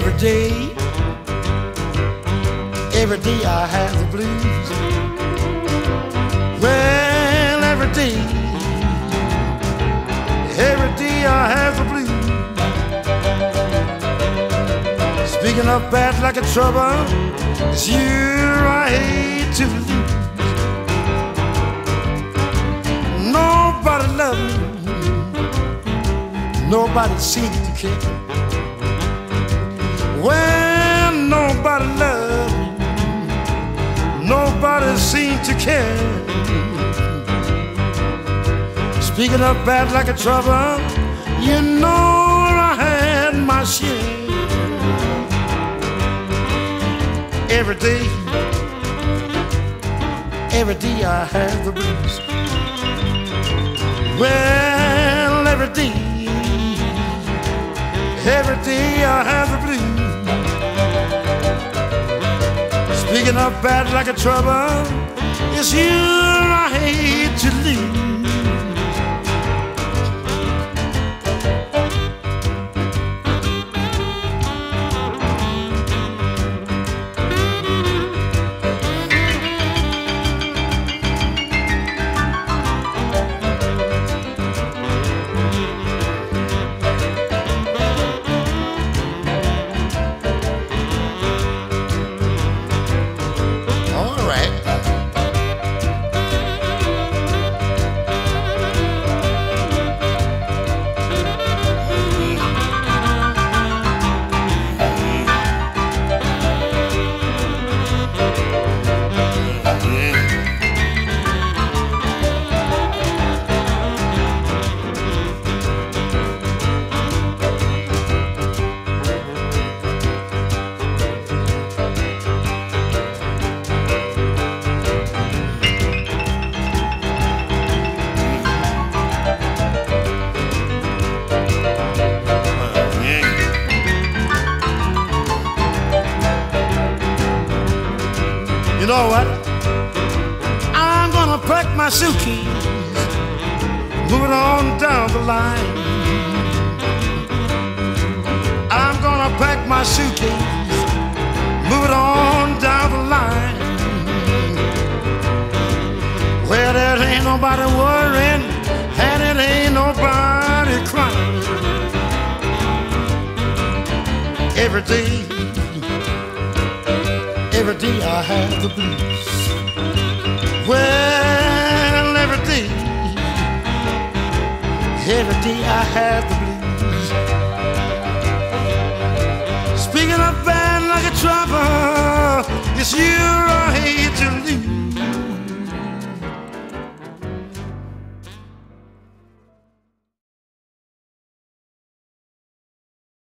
every day. Every day I have the blues. Well, every day. Every day I have the blues. Speaking of bad like a trouble, it's you I hate to lose. Nobody love me. Nobody seems to care. To care. Speaking of bad like a trouble, you know I had my share. Every day, every day I have the blues. Well, every day, every day I have the blues. Speaking of bad like a trouble, it's you I hate to lose. Know what? I'm gonna pack my suitcase, moving on down the line. I'm gonna pack my suitcase, moving on down the line. Where there ain't nobody worrying, and it ain't nobody crying. Every day every day I have the blues. Well, every day, every day I have the blues. Speaking of bad like a trouble, it's you I